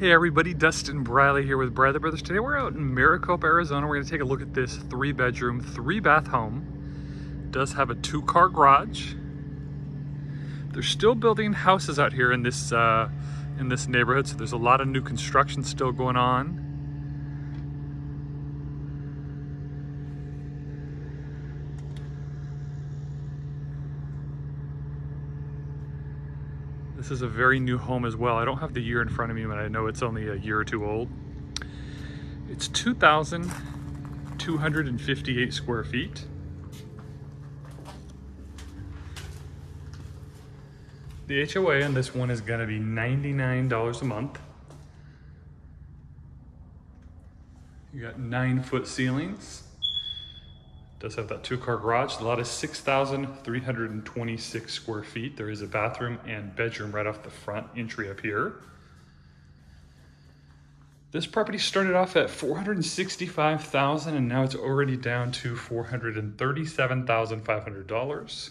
Hey everybody, Dustin Briley here with Briley Brothers. Today we're out in Maricopa, Arizona. We're gonna take a look at this three bedroom, three bath home. It does have a two car garage. They're still building houses out here in this, uh, in this neighborhood, so there's a lot of new construction still going on. This is a very new home as well. I don't have the year in front of me, but I know it's only a year or two old. It's 2,258 square feet. The HOA on this one is gonna be $99 a month. You got nine foot ceilings. Does have that two car garage. The lot is 6,326 square feet. There is a bathroom and bedroom right off the front entry up here. This property started off at 465,000 and now it's already down to $437,500.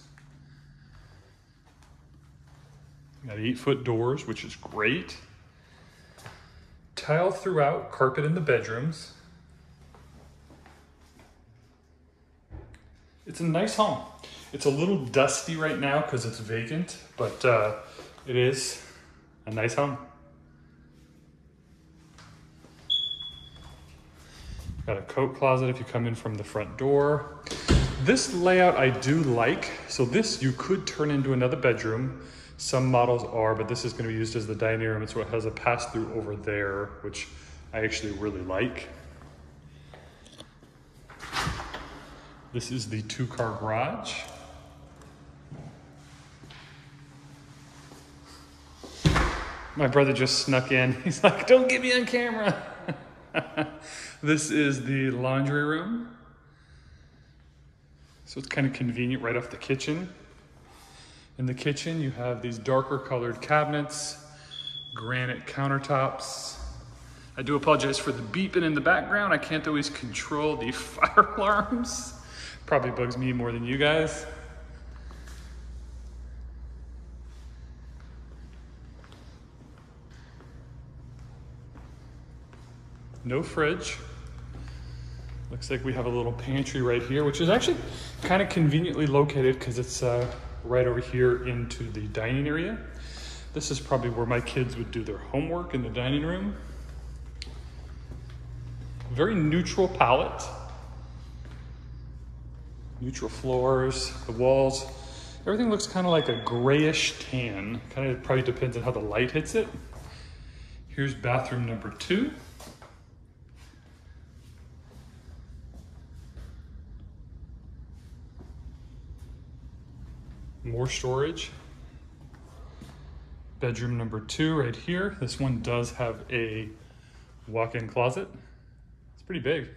Got eight foot doors, which is great. Tile throughout, carpet in the bedrooms. It's a nice home. It's a little dusty right now because it's vacant, but uh, it is a nice home. Got a coat closet if you come in from the front door. This layout I do like. So this you could turn into another bedroom. Some models are, but this is gonna be used as the dining room. It's what has a pass through over there, which I actually really like. This is the two car garage. My brother just snuck in. He's like, don't get me on camera. this is the laundry room. So it's kind of convenient right off the kitchen. In the kitchen, you have these darker colored cabinets, granite countertops. I do apologize for the beeping in the background. I can't always control the fire alarms. Probably bugs me more than you guys. No fridge. Looks like we have a little pantry right here, which is actually kind of conveniently located because it's uh, right over here into the dining area. This is probably where my kids would do their homework in the dining room. Very neutral palette neutral floors, the walls. Everything looks kind of like a grayish tan. Kind of probably depends on how the light hits it. Here's bathroom number two. More storage. Bedroom number two right here. This one does have a walk-in closet. It's pretty big.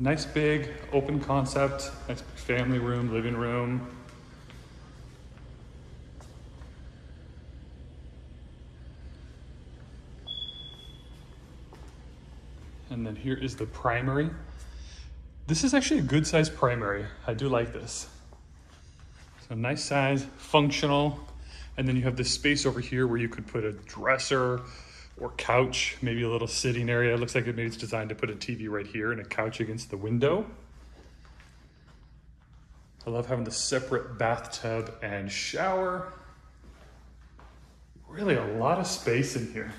Nice big open concept, nice big family room, living room. And then here is the primary. This is actually a good size primary. I do like this. So nice size, functional. And then you have this space over here where you could put a dresser, or couch, maybe a little sitting area. It looks like it maybe it's designed to put a TV right here and a couch against the window. I love having the separate bathtub and shower. Really a lot of space in here.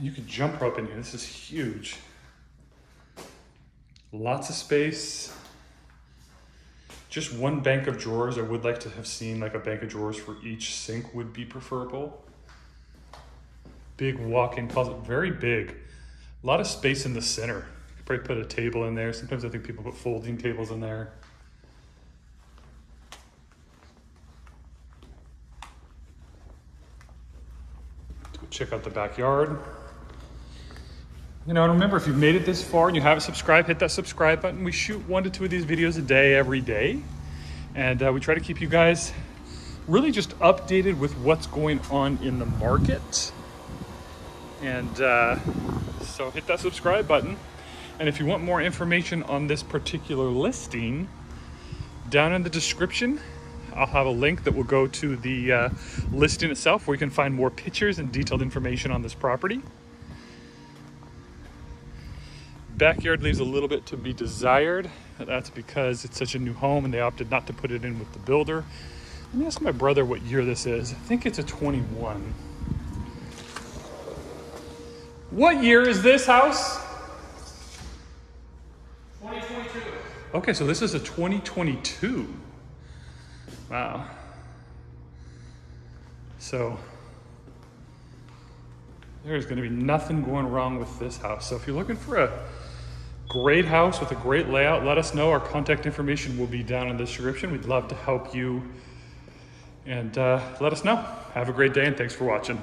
You could jump rope in here. This is huge. Lots of space. Just one bank of drawers. I would like to have seen like a bank of drawers for each sink would be preferable. Big walk-in closet, very big. A lot of space in the center. You could probably put a table in there. Sometimes I think people put folding tables in there. Check out the backyard. You know, and remember, if you've made it this far and you haven't subscribed, hit that subscribe button. We shoot one to two of these videos a day, every day. And uh, we try to keep you guys really just updated with what's going on in the market. And uh, so hit that subscribe button. And if you want more information on this particular listing, down in the description, I'll have a link that will go to the uh, listing itself where you can find more pictures and detailed information on this property. Backyard leaves a little bit to be desired. That's because it's such a new home and they opted not to put it in with the builder. Let me ask my brother what year this is. I think it's a 21. What year is this house? 2022. Okay, so this is a 2022. Wow. So there's going to be nothing going wrong with this house. So if you're looking for a great house with a great layout, let us know. Our contact information will be down in the description. We'd love to help you and uh, let us know. Have a great day and thanks for watching.